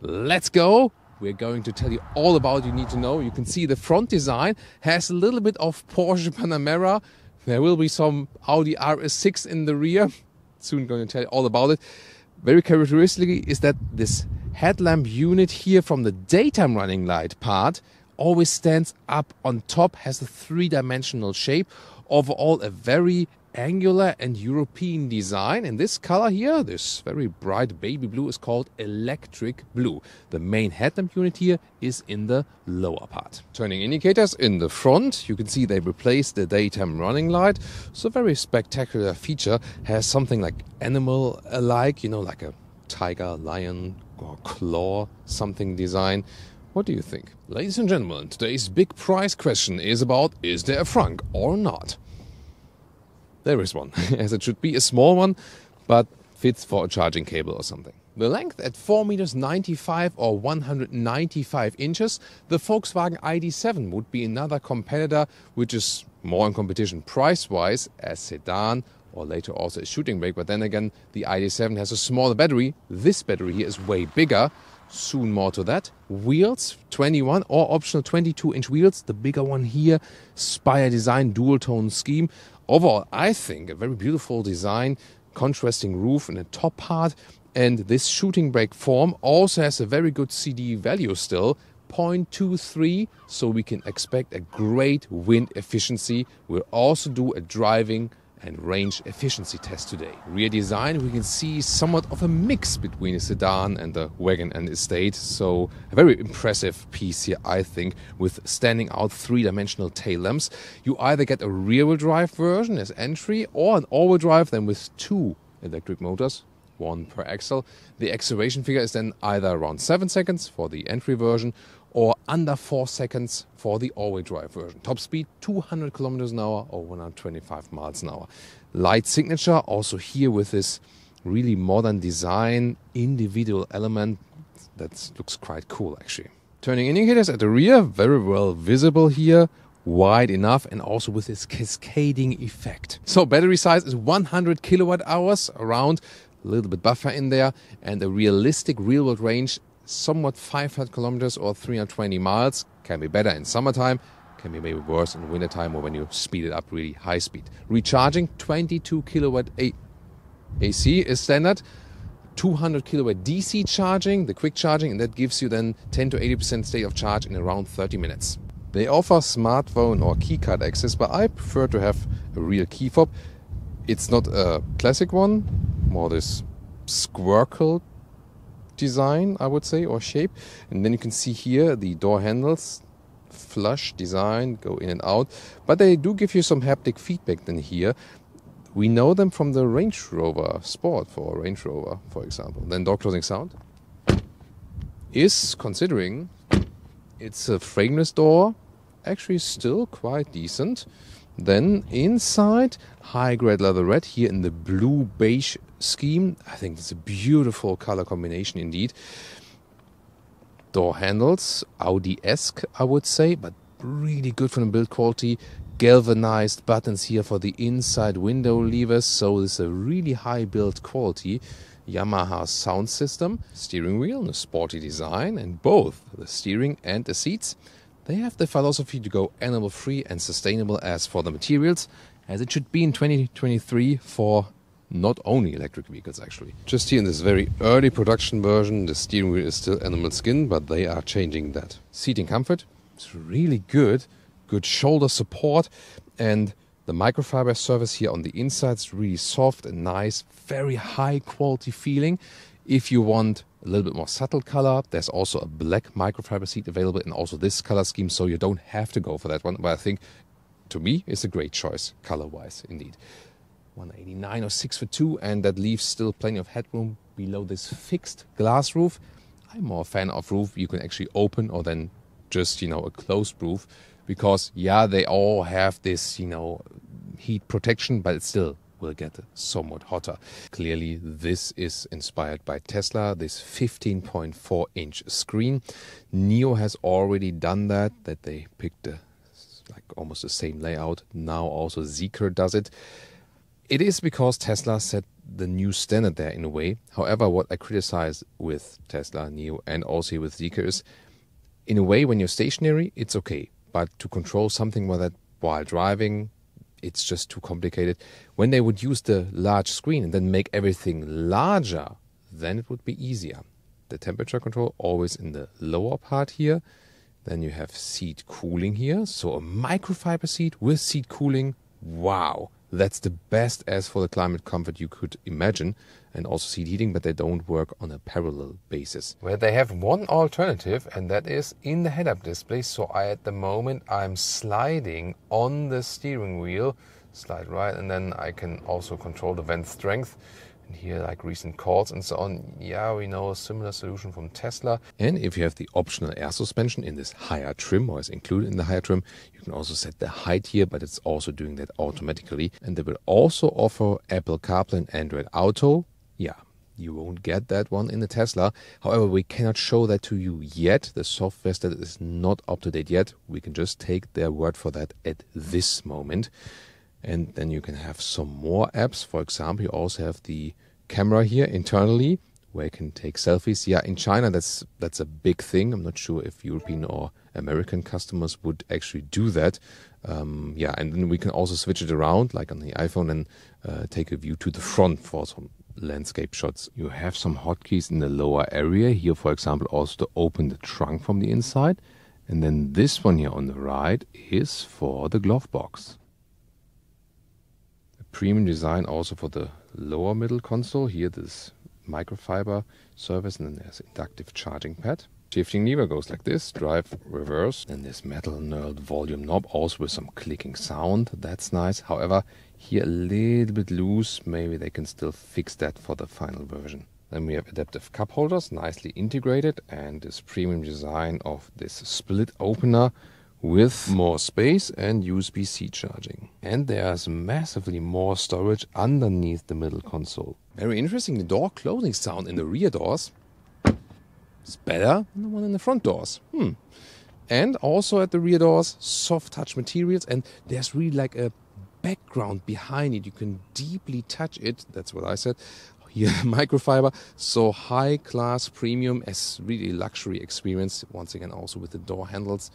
let's go. We're going to tell you all about you need to know. You can see the front design has a little bit of Porsche Panamera. There will be some Audi RS6 in the rear. Soon going to tell you all about it. Very characteristically is that this headlamp unit here from the daytime running light part always stands up on top, has a three-dimensional shape. Overall, a very angular and European design. And this color here, this very bright baby blue, is called electric blue. The main headlamp unit here is in the lower part. Turning indicators in the front, you can see they replaced the daytime running light. So very spectacular feature. Has something like animal-alike, you know, like a tiger, lion, or claw something design. What do you think? Ladies and gentlemen, today's big prize question is about is there a frunk or not? There is one, as it should be a small one, but fits for a charging cable or something. The length at 4 meters 95 or 195 inches, the Volkswagen ID7 would be another competitor which is more in competition price-wise as sedan or later also a shooting brake. But then again, the ID7 has a smaller battery. This battery here is way bigger. Soon more to that. Wheels 21 or optional 22 inch wheels. The bigger one here. Spire design, dual tone scheme. Overall, I think a very beautiful design, contrasting roof in the top part. And this shooting brake form also has a very good CD value still, 0.23, so we can expect a great wind efficiency. We'll also do a driving and range efficiency test today. Rear design, we can see somewhat of a mix between a sedan and a wagon and estate. So a very impressive piece here, I think, with standing out three-dimensional tail lamps. You either get a rear-wheel drive version as entry or an all-wheel drive then with two electric motors one per axle. The acceleration figure is then either around 7 seconds for the entry version or under 4 seconds for the all-wheel drive version. Top speed 200 kilometers an hour or 125 miles an hour. Light signature also here with this really modern design, individual element that looks quite cool actually. Turning indicators at the rear, very well visible here, wide enough and also with this cascading effect. So battery size is 100 kilowatt hours, around a little bit buffer in there and a realistic real world range somewhat 500 kilometers or 320 miles. Can be better in summertime, can be maybe worse in wintertime or when you speed it up really high speed. Recharging 22 kilowatt A AC is standard. 200 kilowatt DC charging, the quick charging, and that gives you then 10 to 80% state of charge in around 30 minutes. They offer smartphone or keycard access, but I prefer to have a real key fob. It's not a classic one, more this squircle design, I would say, or shape. And then you can see here the door handles, flush design, go in and out. But they do give you some haptic feedback then here. We know them from the Range Rover Sport for Range Rover, for example. Then door closing sound is considering it's a frameless door, actually still quite decent. Then inside, high grade leather red here in the blue beige scheme. I think it's a beautiful color combination indeed. Door handles, Audi-esque I would say, but really good from the build quality. Galvanized buttons here for the inside window levers, so it's a really high build quality. Yamaha sound system, steering wheel in a sporty design, and both the steering and the seats they have the philosophy to go animal free and sustainable as for the materials, as it should be in 2023 for not only electric vehicles actually. Just here in this very early production version, the steering wheel is still animal skin, but they are changing that. Seating comfort is really good, good shoulder support, and the microfiber surface here on the inside is really soft and nice, very high quality feeling. If you want a little bit more subtle color, there's also a black microfiber seat available and also this color scheme, so you don't have to go for that one. But I think, to me, it's a great choice color-wise, indeed. 189 or 6 foot 2, and that leaves still plenty of headroom below this fixed glass roof. I'm more a fan of roof you can actually open or then just, you know, a closed roof because, yeah, they all have this, you know, heat protection, but it's still will get somewhat hotter. Clearly, this is inspired by Tesla, this 15.4 inch screen. NIO has already done that, that they picked a, like almost the same layout. Now also Zeekr does it. It is because Tesla set the new standard there in a way. However, what I criticize with Tesla, NIO, and also with Zeekr is, in a way, when you're stationary, it's okay. But to control something like that while driving, it's just too complicated. When they would use the large screen and then make everything larger, then it would be easier. The temperature control always in the lower part here. Then you have seat cooling here. So a microfiber seat with seat cooling. Wow. That's the best as for the climate comfort you could imagine, and also seat heating, but they don't work on a parallel basis. Where they have one alternative, and that is in the head-up display. So I, at the moment, I'm sliding on the steering wheel, slide right, and then I can also control the vent strength and here like recent calls and so on. Yeah, we know a similar solution from Tesla. And if you have the optional air suspension in this higher trim or is included in the higher trim, you can also set the height here, but it's also doing that automatically. And they will also offer Apple CarPlay and Android Auto. Yeah, you won't get that one in the Tesla. However, we cannot show that to you yet. The software status is not up to date yet. We can just take their word for that at this moment and then you can have some more apps. For example, you also have the camera here internally where you can take selfies. Yeah, in China that's that's a big thing. I'm not sure if European or American customers would actually do that. Um, yeah, and then we can also switch it around, like on the iPhone, and uh, take a view to the front for some landscape shots. You have some hotkeys in the lower area here, for example, also to open the trunk from the inside. And then this one here on the right is for the glove box premium design also for the lower middle console. Here this microfiber surface and then there's inductive charging pad. Shifting lever goes like this, drive, reverse, and this metal knurled volume knob also with some clicking sound. That's nice. However, here a little bit loose. Maybe they can still fix that for the final version. Then we have adaptive cup holders, nicely integrated, and this premium design of this split opener with more space and USB-C charging. And there's massively more storage underneath the middle console. Very interesting, the door closing sound in the rear doors is better than the one in the front doors. Hmm. And also at the rear doors, soft touch materials, and there's really like a background behind it. You can deeply touch it. That's what I said. Here, microfiber, so high class premium as really luxury experience. Once again, also with the door handles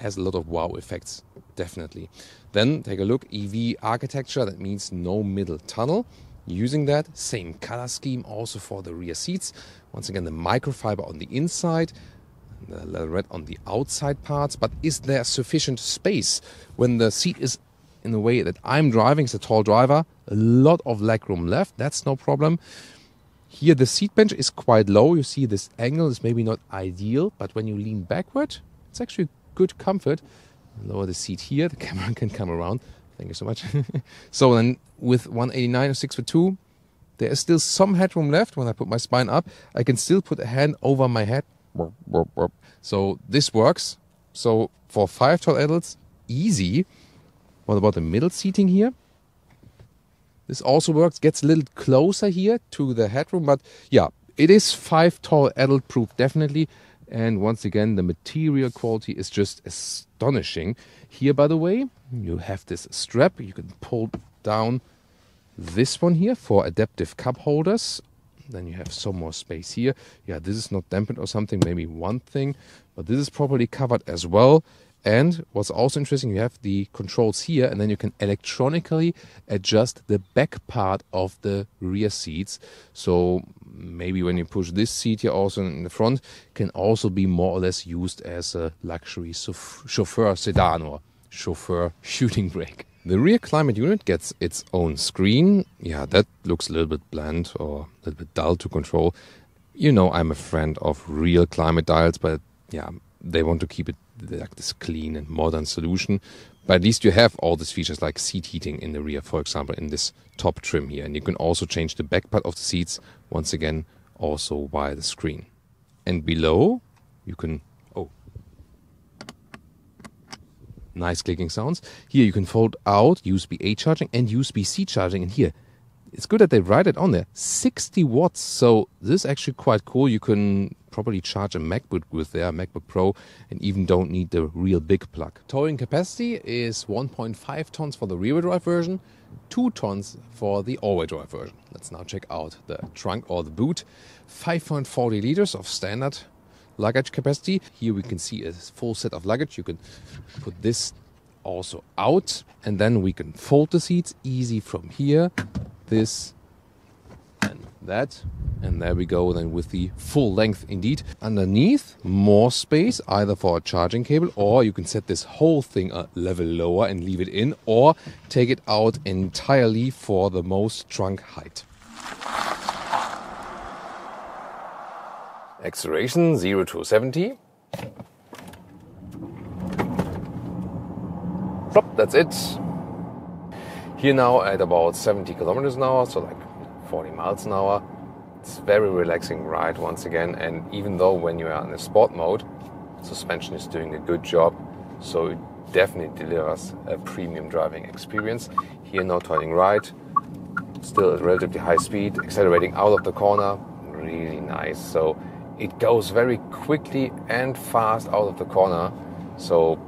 has a lot of wow effects, definitely. Then take a look, EV architecture, that means no middle tunnel. Using that, same color scheme also for the rear seats. Once again, the microfiber on the inside, the red on the outside parts. But is there sufficient space when the seat is in the way that I'm driving, as a tall driver, a lot of legroom left, that's no problem. Here the seat bench is quite low. You see this angle is maybe not ideal, but when you lean backward, it's actually good comfort. Lower the seat here, the camera can come around. Thank you so much. so then with 189 or 6 foot 2, there is still some headroom left when I put my spine up. I can still put a hand over my head. So this works. So for five tall adults, easy. What about the middle seating here? This also works, gets a little closer here to the headroom, but yeah, it is five tall adult proof, definitely. And once again, the material quality is just astonishing. Here, by the way, you have this strap. You can pull down this one here for adaptive cup holders. Then you have some more space here. Yeah, this is not dampened or something, maybe one thing, but this is properly covered as well. And what's also interesting, you have the controls here, and then you can electronically adjust the back part of the rear seats. So maybe when you push this seat here also in the front, can also be more or less used as a luxury chauffeur sedan or chauffeur shooting brake. The rear climate unit gets its own screen. Yeah, that looks a little bit bland or a little bit dull to control. You know, I'm a friend of real climate dials, but yeah, they want to keep it like this clean and modern solution. But at least you have all these features like seat heating in the rear, for example, in this top trim here. And you can also change the back part of the seats, once again, also via the screen. And below, you can, oh, nice clicking sounds. Here you can fold out USB-A charging and USB-C charging. And here, it's good that they write it on there 60 watts so this is actually quite cool you can probably charge a macbook with their macbook pro and even don't need the real big plug towing capacity is 1.5 tons for the rear wheel drive version 2 tons for the all-wheel drive version. Let's now check out the trunk or the boot. 5.40 liters of standard luggage capacity. Here we can see a full set of luggage. You can put this also out and then we can fold the seats easy from here. This that. And there we go then with the full length indeed. Underneath, more space either for a charging cable or you can set this whole thing a level lower and leave it in or take it out entirely for the most trunk height. Acceleration 0 to 70. Plop, that's it. Here now at about 70 kilometers an hour, so like 40 miles an hour. It's very relaxing ride once again, and even though when you are in a sport mode, suspension is doing a good job, so it definitely delivers a premium driving experience. Here now turning right, still at relatively high speed, accelerating out of the corner, really nice. So it goes very quickly and fast out of the corner. So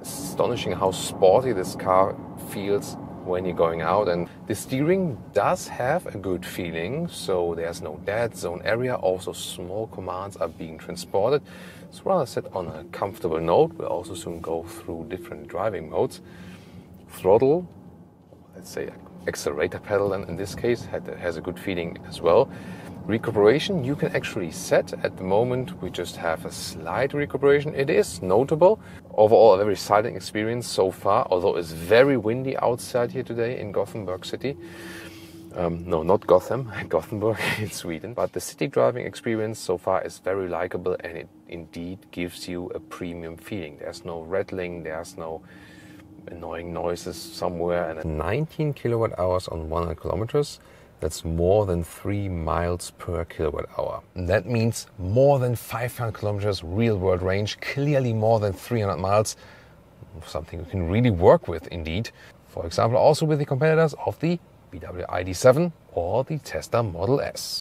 astonishing how sporty this car feels when you're going out. And the steering does have a good feeling, so there's no dead zone area. Also, small commands are being transported. It's rather set on a comfortable note. We'll also soon go through different driving modes. Throttle, let's say accelerator pedal, and in this case, has a good feeling as well. Recuperation you can actually set. At the moment, we just have a slight recuperation. It is notable. Overall, a very silent experience so far, although it's very windy outside here today in Gothenburg City. Um, no, not Gotham, Gothenburg in Sweden. But the city driving experience so far is very likable and it indeed gives you a premium feeling. There's no rattling, there's no annoying noises somewhere. And 19 kilowatt hours on 100 kilometers that's more than 3 miles per kilowatt hour. that means more than 500 kilometers real world range, clearly more than 300 miles. Something you can really work with indeed. For example, also with the competitors of the BMW ID7 or the Tesla Model S.